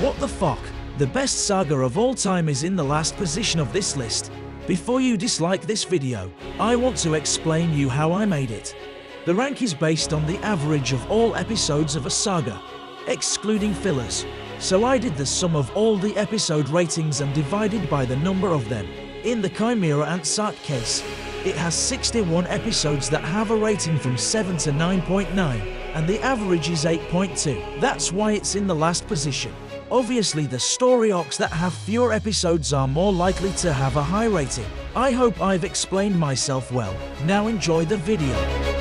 What the fuck? The best saga of all time is in the last position of this list. Before you dislike this video, I want to explain you how I made it. The rank is based on the average of all episodes of a saga, excluding fillers. So I did the sum of all the episode ratings and divided by the number of them. In the Chimera Ant Arc case, it has 61 episodes that have a rating from 7 to 9.9, and the average is 8.2. That's why it's in the last position. Obviously, the story arcs that have fewer episodes are more likely to have a high rating. I hope I've explained myself well. Now enjoy the video.